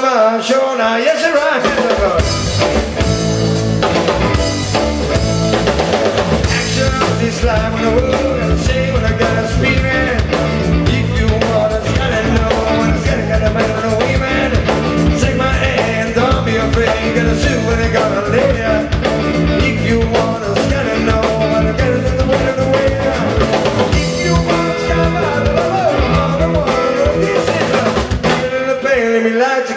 mama, sure now, yes, right, yes, right. like the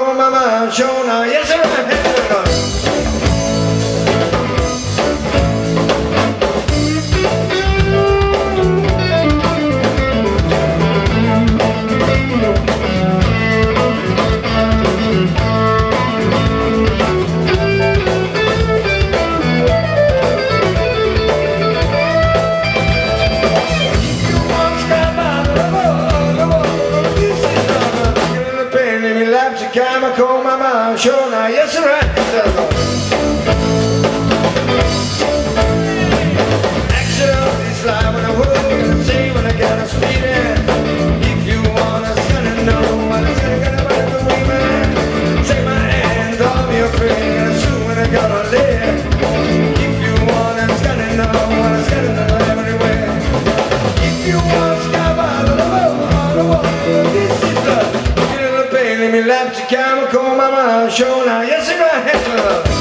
my mama, Shona, yes sir, yes sir. I'm sure now, yes, right. Action this life when I see when I got a. If you want us gonna know what about the take my hand, and when I gotta. me left to my mama, show now, yes, right.